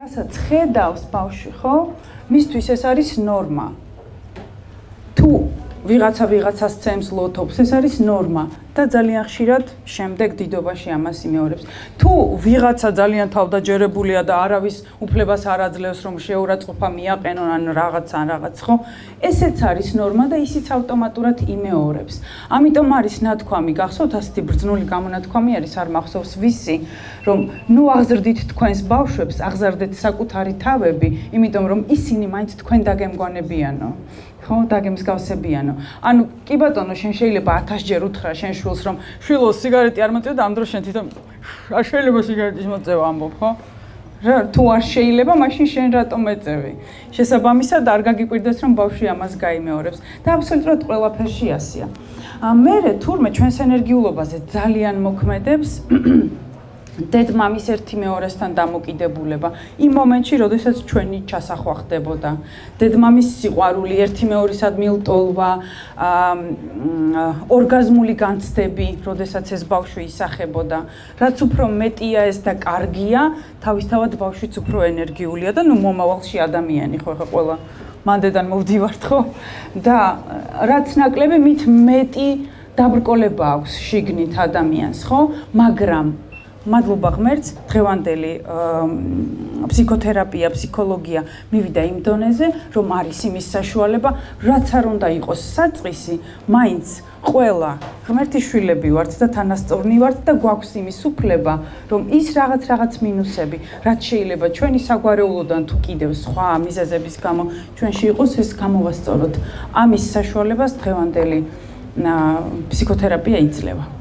რასაც ხედავს ბავშვი, ხო? მისთვის ეს არის ნორმა. ვიღაცა ვიღაცას ცემს ლოთობს, ეს არის ნორმა და ძალიან ხშირად შემდეგ დიდობაში ამას იმეორებს. თუ ვიღაცა ძალიან თავდაჯერებულია და არავის უფლებას არ აძლევს რომ შეურაცხყოფა მიაყენონ ან რაღაც ან რაღაც, ხო? ესეც არის ნორმა და ისიც ავტომატურად იმეორებს. ამიტომ არის ნათქვამი, გახსოვთ ასეთი ბრძნული გამონათქვამი არის არ მახსოვს ვისი, რომ ნუ აღზრდით თქვენს ბავშვებს, აღზარდეთ საკუთარი თავები, იმიტომ რომ ისინი მაინც თქვენ დაგემგვანებიანო. ხო დაგემსგავსებიანო. ანუ კი ბატონო, შენ შეიძლება 1000 ჯერ უთხრა შენ შვილს რომ შვილო სიგარეტი არ მოწევ და ამ დროს შენ თვითონ არ შეიძლება სიგარეტის მოწევა ამბობ, ხო? რა თუ არ შეიძლება, მაშინ შენ რატომ ეწევი? შესაბამისად არ გაგიკვირდეს რომ ბავშვი ამას გაიმეორებს და აბსოლუტურად ყველაფერში ასია. ა მე თურმე ჩვენს ენერგიულობაზე ძალიან მოქმედებს დედმამის ერთი მეორესთან დამოკიდებულება იმ მომენტში, როდესაც ჩვენი ჩასახვა ხდებოდა. დედმამის სიყვარული ერთი მეორისად მილტოლვა, ორგაზმული განცდები, როდესაც ეს ბავშვი ისახებოდა. რაც უფრო მეტია ეს და კარგია, თავისთავად ბავშვიც უფრო ენერგიულია და ნუ მომავალში ადამიანი ხო ხა ყველა მანდედან მოვდივართ ხო? და რაც ნაკლები მით მეტი დაბრკოლება აქვს შიგნით ადამიანს, ხო? მაგრამ მადლობა ღმერთს, დღევანდელი ფსიქოთერაპია, ფსიქოლოგია მივიდა იმ დონეზე, რომ არის იმის საშუალება, რაც არ უნდა იყოს საწყისი, მაინც ყველა ღმერთის შვილები ვართ და თანასწორნი ვართ და გვაქვს იმის უფლება, რომ ის რაღაც რაღაც მინუსები, რაც შეიძლება ჩვენი საგვარეულოდან თუ კიდევ სხვა მიზეზების გამო ჩვენში იყოს, ეს გამოვასწოროთ. ამის საშუალებას დღევანდელი ფსიქოთერაპია იძლევა.